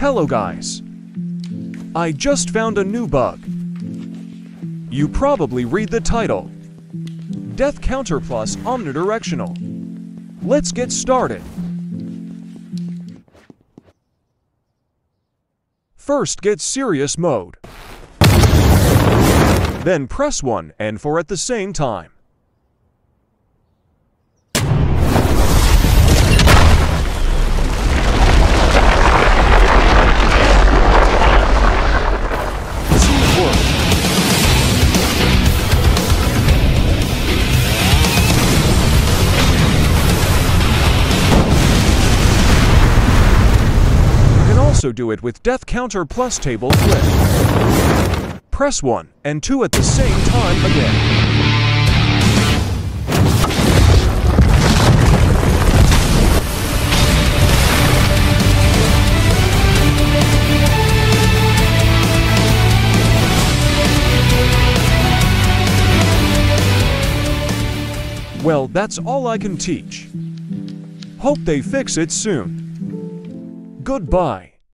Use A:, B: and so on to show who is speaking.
A: Hello guys. I just found a new bug. You probably read the title. Death Counter Plus Omnidirectional. Let's get started. First get Serious Mode. Then press 1 and 4 at the same time. Also do it with Death Counter Plus Table Flip. Press 1 and 2 at the same time again. Well, that's all I can teach. Hope they fix it soon. Goodbye.